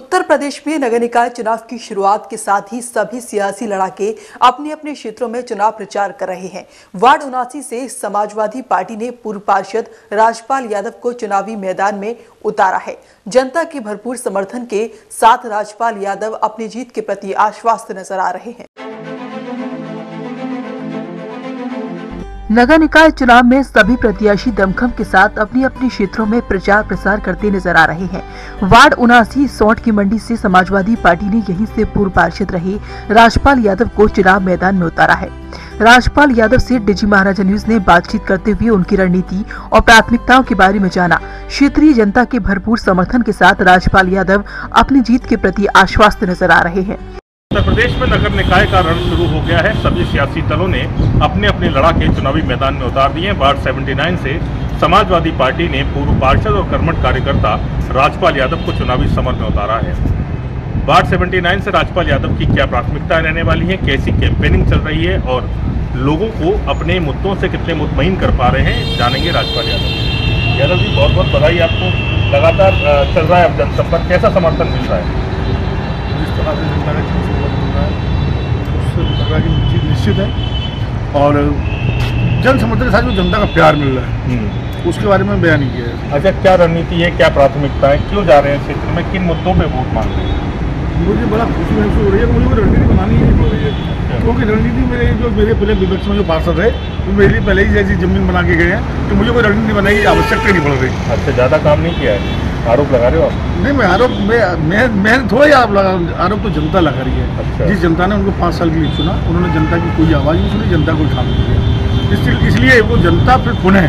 उत्तर प्रदेश में नगर निकाय चुनाव की शुरुआत के साथ ही सभी सियासी लड़ाके अपने अपने क्षेत्रों में चुनाव प्रचार कर रहे हैं। वार्ड उनासी से समाजवादी पार्टी ने पूर्व पार्षद राजपाल यादव को चुनावी मैदान में उतारा है। जनता के भरपूर समर्थन के साथ राजपाल यादव अपनी जीत के प्रति आश्वस्त नज़र आ रहे हैं। नगर निकाय चुनाव में सभी प्रत्याशी दमखम के साथ अपनी अपनी क्षेत्रों में प्रचार प्रसार करते नज़र आ रहे हैं। वार्ड उनासी सौट की मंडी से समाजवादी पार्टी ने यहीं से पूर्व पार्षद रहे राजपाल यादव को चुनाव मैदान में उतारा है। राजपाल यादव से डिजी महाराजा न्यूज़ ने बातचीत करते हुए उनकी रणनीति और प्राथमिकताओं के बारे में जाना। क्षेत्रीय जनता के भरपूर समर्थन के साथ राजपाल यादव अपनी जीत के प्रति आश्वस्त नज़र आ रहे हैं। उत्तर प्रदेश में नगर निकाय का रण शुरू हो गया है। सभी सियासी दलों ने अपने अपने लड़ाके चुनावी मैदान में उतार दिए। वार्ड 79 से समाजवादी पार्टी ने पूर्व पार्षद और कर्मठ कार्यकर्ता राजपाल यादव को चुनावी समर में उतारा है। वार्ड 79 से राजपाल यादव की क्या प्राथमिकताएँ रहने वाली हैं, कैसी कैंपेनिंग चल रही है और लोगों को अपने मुद्दों से कितने मुतमिन कर पा रहे हैं, जानेंगे राजपाल यादव। यादव जी, बहुत बहुत बधाई आपको। लगातार चल रहा है अब जनसंपर्क। कैसा समर्थन मिल रहा है जिस तरह से जनता का जन संपर्क मिल रहा है की चीज़ निश्चित है और जन समर्थन के साथ जो जनता का प्यार मिल रहा है उसके बारे में बयान किया है। अच्छा क्या रणनीति है क्या प्राथमिकता है क्यों जा रहे हैं क्षेत्र में किन मुद्दों पे वोट मांग रहे हैं? मुझे बड़ा खुशी महसूस हो रही है मुझे कोई रणनीति बनानी ही नहीं पड़ रही है। क्योंकि रणनीति मेरे जो मेरे पहले विपक्ष में जो पार्षद है वो मेरे लिए पहले ही जैसी ज़मीन बना के गए हैं तो मुझे कोई रणनीति बनाने की आवश्यकता नहीं पड़ रही। अच्छा ज़्यादा काम नहीं किया है? आरोप लगा रहे हो आप? नहीं मैं आरोप मैं मैं मैंने थोड़ा ही आप लगा आरोप तो जनता लगा रही है। अच्छा। जिस जनता ने उनको पाँच साल के लिए चुना उन्होंने जनता की कोई आवाज़ नहीं सुनी जनता को काम नहीं किया इसलिए वो जनता फिर पुनः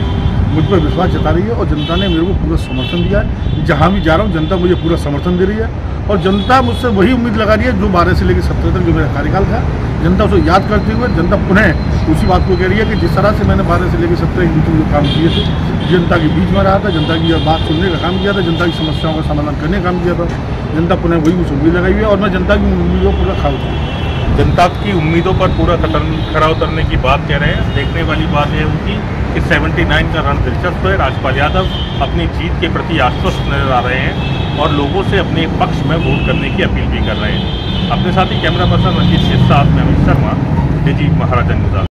मुझ पर विश्वास जता रही है और जनता ने मेरे को पूरा समर्थन दिया है। जहाँ भी जा रहा हूँ, जनता मुझे पूरा समर्थन दे रही है। और जनता मुझसे वही उम्मीद लगा रही है जो बारह से लेकर सत्रह तक जो मेरा कार्यकाल था। जनता उसे याद करते हुए जनता पुनः उसी बात को कह रही है कि जिस तरह से मैंने बारह से लेकर सत्रह के बीच में जो काम किए थे, जनता के बीच में रहा था, जनता की बात सुनने का काम किया था, जनता की समस्याओं का समाधान करने का काम किया था। जनता पुनः वही मुझे उम्मीद लगाई हुई है और मैं जनता की उम्मीदों पूरा खा उतरूँ। जनता की उम्मीदों पर पूरा खरा उतरने की बात कह रहे हैं। देखने वाली बात है होगी कि 79 का रन दिलचस्प है। राजपाल यादव अपनी जीत के प्रति आश्वस्त नज़र आ रहे हैं और लोगों से अपने पक्ष में वोट करने की अपील भी कर रहे हैं। अपने साथ ही कैमरा पर्सन रंजीत के साथ में अमित शर्मा डिजी महाराजा न्यूज़